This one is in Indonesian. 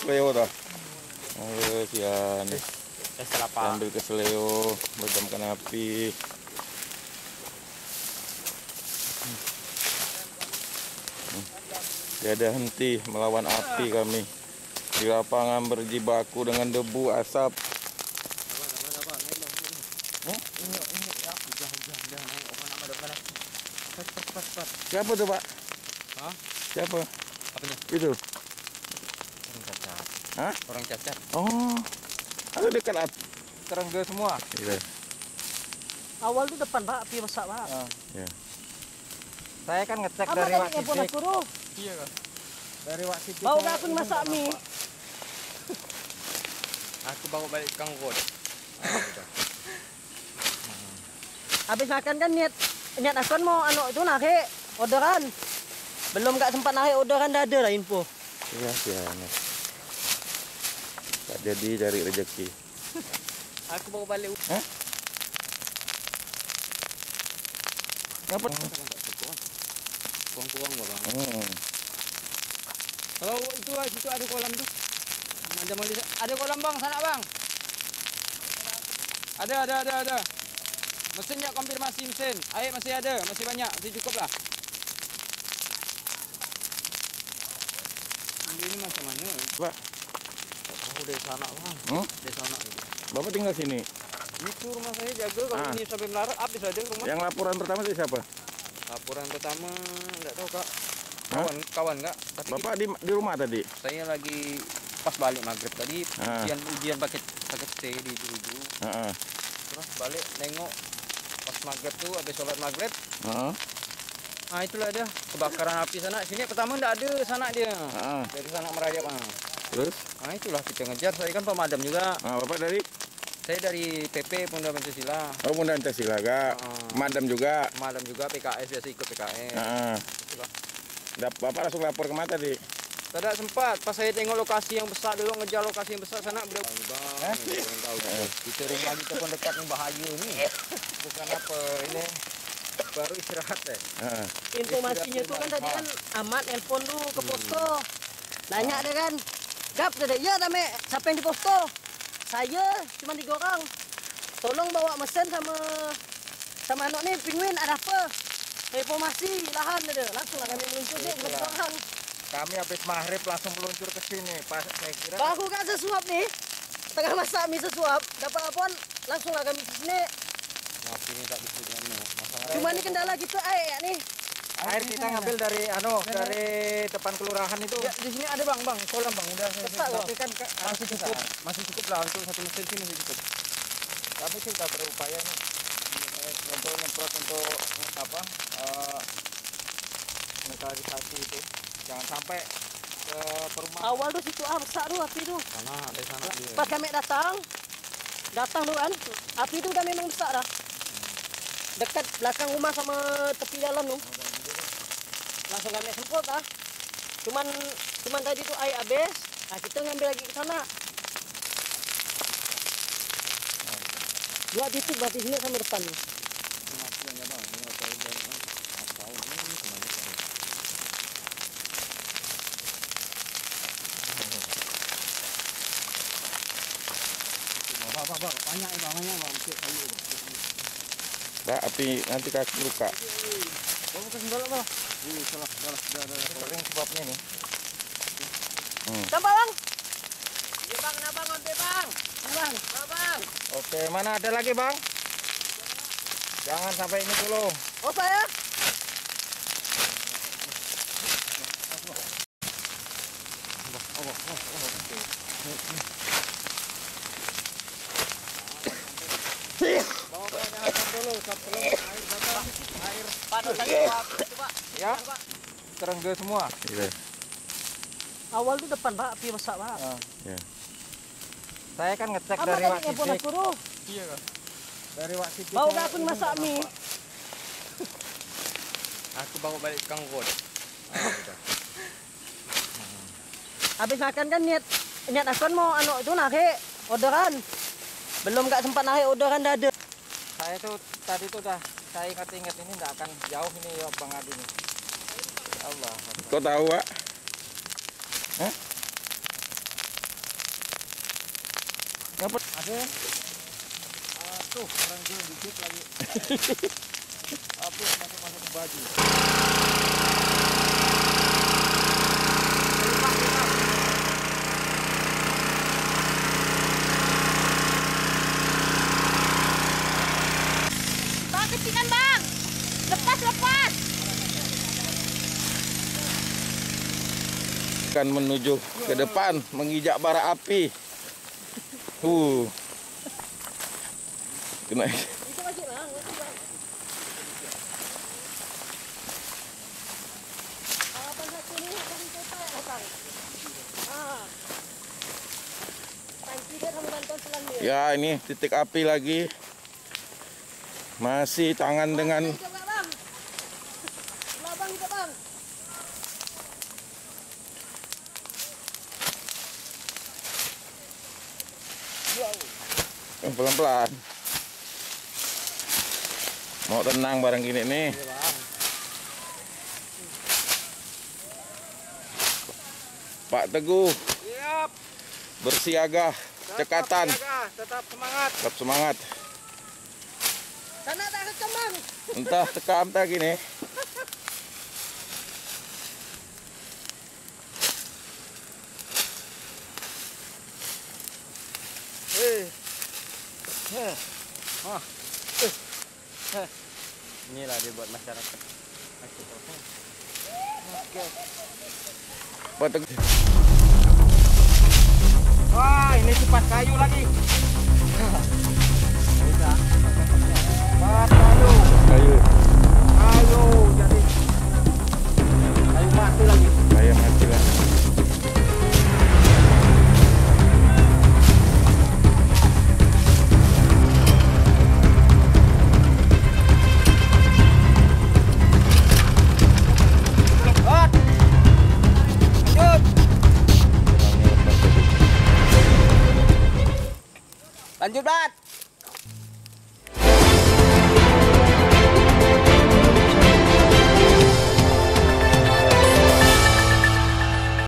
Kesleo dah. Harus ya nih. Ambil kesleo, padamkan api. Tiada henti melawan api kami. Di lapangan berjibaku dengan debu asap. Siapa tuh pak? Hah? Siapa? Apanya? Itu. Orang cacat. Hah? Orang cacat. Oh, ada dekat api. Terengge semua. Iya. Awal tuh depan pak, api besar pak. Ya. Saya kan ngecek Apa dari Wak Sidik. suruh? Iya kan. Dari Wak Sidik. Bau ini masak mie. Aku bawa balik kangkut. Habis makan kan niat niat akan mau anu itu narik orderan. Belum gak sempat narik orderan dah ada lah info. Iya, iya. Tak jadi cari rezeki. Aku bawa balik. Apa? Kuang-kuang gua bang. Hmm. Kalau itu situ ada kolam tuh. Ada mau lihat. Ada kolam bang, sana bang. Ada, ada, ada, ada. Mesinnya konfirmasi mesin. Air masih ada, masih banyak, masih cukup lah. Ini macam mana? Pak, Dari sana bang. hmm? Dari sana. gitu. Bapak tinggal sini. Itu rumah saya jaga kalau Ah. ini sampai melarat habis aja rumah. Yang laporan pertama itu siapa? Laporan pertama enggak tahu kak. Hah? Kawan, kawan enggak? Tapi Bapak di di rumah tadi. saya lagi pas balik maghrib tadi Ah. ujian ujian pakai pakai stay di Juju Heeh. terus balik nengok pas maghrib tuh habis sholat maghrib Heeh. nah itulah dia kebakaran api sana sini pertama enggak ada sana dia Heeh. dari sana merayap ah. Terus, nah itulah kita ngejar saya kan pemadam juga ah, Bapak dari saya dari PP Pondok Pancasila Oh, Bunda Pancasila kak. Ah. Madam juga. pemadam juga PKS biasa ikut PKS Heeh. Itulah. Dap- Bapak langsung lapor ke mana tadi? tidak sempat pas saya tengok lokasi yang besar dulu ngejar lokasi yang besar sana beliau bang tahu kita rumah kita pun dekat yang bahaya ini bukan apa ini baru istirahat deh Heeh. Informasinya tuh kan tadi kan amat nelpon tuh ke posko. Nanya deh kan. Gap tadi, ya dame siapa yang di posko? Saya cuma tiga orang. Tolong bawa mesin sama sama anak nih penguin ada apa? Informasi lahan ada. Langsung lah kami meluncur bukan tiga orang. Kami habis maghrib langsung meluncur ke sini. Pas saya kira Baru kan sesuap nih. Tengah masak mie sesuap, dapat apa langsung lah kami ke sini. maaf ini tak bisa Cuma nih kendala kita air nih. Air kita ngambil dari anu dari depan kelurahan itu. Ya, di sini ada bang. Bang kolam bang. Udah loh. tapi kan ka- masih cukup. masih cukup lah untuk satu mesin sini masih cukup kami sih sudah berupaya nih eh, untuk nyemprot untuk apa eh, neutralisasi itu. Jangan sampai ke perumahan. Awal tuh situ ah besar tuh api tuh. sana ada sana dia Pas kami datang, datang tuh kan, api itu udah memang besar dah. Dekat belakang rumah sama tepi dalam tuh. Langsung kami semprot ah. Cuman cuman tadi tuh air habis, nah kita ngambil lagi ke sana. Dua titik berarti sini sama depan nih. Bang, bang, bang, banyak ya, bang, banyak bang. Api nanti kaki luka Sendal bang. Ini salah, salah, kering sebabnya nih Tambah bang. Iya bang, kenapa ngambil bang? Bang, bang. oke mana ada lagi bang jangan sampai ini dulu Oh saya? Bawa banyak dulu, sebelum air datang. Ya, terengge semua. iya Awal tuh depan Pak, api besar Pak. ya Saya kan ngecek Apa dari Wak Sidik. Iya kan. Dari Wak Sidik. Bau saya gak pun masak mie. Aku bawa balik kangkut. Habis makan kan niat niat akan mau anu itu narik orderan. Belum gak sempat narik orderan dah ada. Saya tuh tadi tuh dah saya ingat-ingat ini tidak akan jauh ini ya Bang Adi ini. Allah. Kau tahu, Pak? Hah? Dapat ada uh, tuh orang jual dikit lagi. Habis masuk-masuk ke baju. Bang, kecikan bang. Lepas, lepas. akan menuju ke depan mengijak bara api. Uh. Kena. Ah. Ya, ini titik api lagi. Masih tangan dengan pelan-pelan. Mau tenang barang gini nih. Pak Teguh Siap. bersiaga cekatan. Tetap semangat. Tetap semangat. Sana tak rekam bang. Entah tekam tak gini. Eh. Heh. Ah. Eh. Heh. Inilah dia buat masyarakat. Teguh. Wah, ini kipas kayu lagi. Bisa. Kipas kayu. Kayu. Kayu jadi kayu mati lagi. Saya mati lah. Lanjut, Bat.